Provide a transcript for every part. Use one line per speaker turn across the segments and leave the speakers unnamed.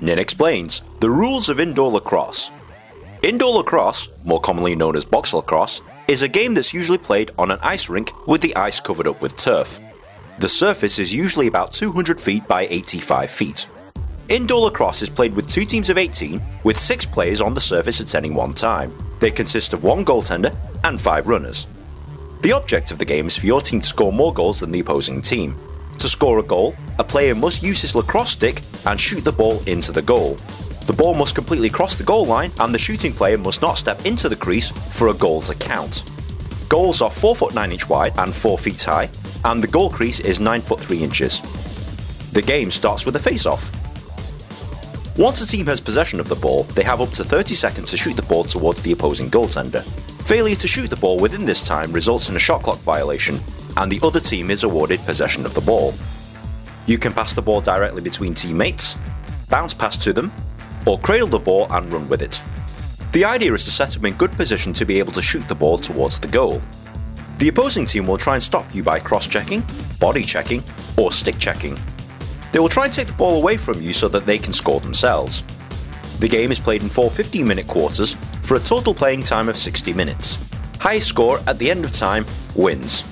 Ninh explains the rules of indoor lacrosse. Indoor lacrosse, more commonly known as box lacrosse, is a game that's usually played on an ice rink with the ice covered up with turf. The surface is usually about 200 feet by 85 feet. Indoor lacrosse is played with two teams of 18, with six players on the surface at any one time. They consist of one goaltender and five runners. The object of the game is for your team to score more goals than the opposing team. To score a goal, a player must use his lacrosse stick and shoot the ball into the goal. The ball must completely cross the goal line, and the shooting player must not step into the crease for a goal to count. Goals are 4 foot 9 inch wide and 4 feet high, and the goal crease is 9 foot 3 inches. The game starts with a face off. Once a team has possession of the ball, they have up to 30 seconds to shoot the ball towards the opposing goaltender. Failure to shoot the ball within this time results in a shot clock violation, and the other team is awarded possession of the ball. You can pass the ball directly between teammates, bounce pass to them, or cradle the ball and run with it. The idea is to set up in good position to be able to shoot the ball towards the goal. The opposing team will try and stop you by cross checking, body checking, or stick checking. They will try and take the ball away from you so that they can score themselves. The game is played in four 15 minute quarters for a total playing time of 60 minutes. Highest score at the end of time wins.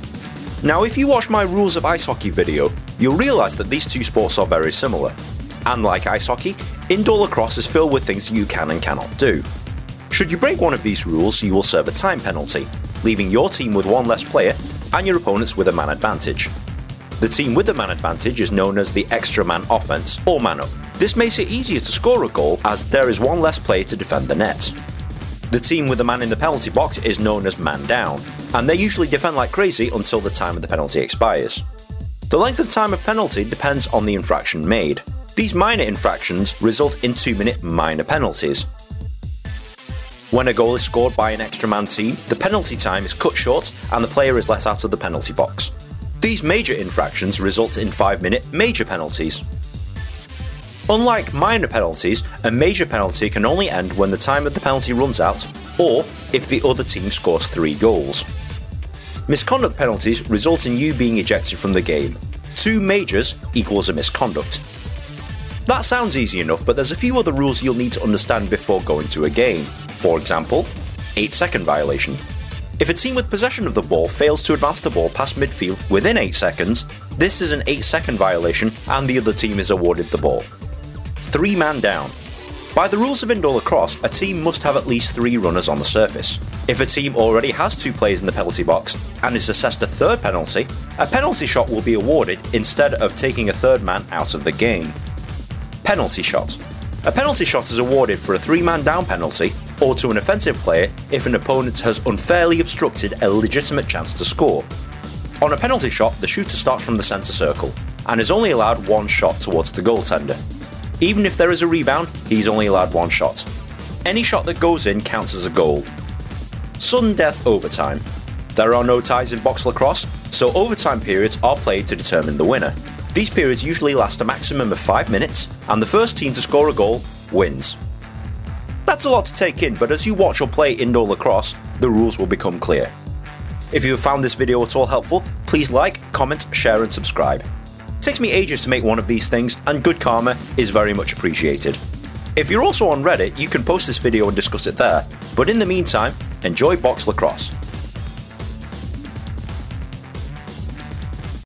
Now, if you watch my Rules of Ice Hockey video, you'll realise that these two sports are very similar. And like ice hockey, indoor lacrosse is filled with things you can and cannot do. Should you break one of these rules, you will serve a time penalty, leaving your team with one less player and your opponents with a man advantage. The team with the man advantage is known as the extra man offense or man up. This makes it easier to score a goal as there is one less player to defend the net. The team with the man in the penalty box is known as man down, and they usually defend like crazy until the time of the penalty expires. The length of time of penalty depends on the infraction made. These minor infractions result in 2 minute minor penalties. When a goal is scored by an extra man team, the penalty time is cut short and the player is let out of the penalty box. These major infractions result in 5 minute major penalties. Unlike minor penalties, a major penalty can only end when the time of the penalty runs out or if the other team scores 3 goals. Misconduct penalties result in you being ejected from the game. Two majors equals a misconduct. That sounds easy enough, but there's a few other rules you'll need to understand before going to a game. For example, 8 second violation. If a team with possession of the ball fails to advance the ball past midfield within 8 seconds, this is an 8 second violation and the other team is awarded the ball three man down. By the rules of indoor lacrosse, a team must have at least three runners on the surface. If a team already has two players in the penalty box and is assessed a third penalty, a penalty shot will be awarded instead of taking a third man out of the game. Penalty shot. A penalty shot is awarded for a three man down penalty or to an offensive player if an opponent has unfairly obstructed a legitimate chance to score. On a penalty shot, the shooter starts from the centre circle and is only allowed one shot towards the goaltender. Even if there is a rebound, he's only allowed one shot. Any shot that goes in counts as a goal. Sudden death overtime. There are no ties in box lacrosse, so overtime periods are played to determine the winner. These periods usually last a maximum of 5 minutes, and the first team to score a goal wins. That's a lot to take in, but as you watch or play indoor lacrosse, the rules will become clear. If you have found this video at all helpful, please like, comment, share, and subscribe takes me ages to make one of these things, and good karma is very much appreciated. If you're also on Reddit, you can post this video and discuss it there, but in the meantime, enjoy box lacrosse.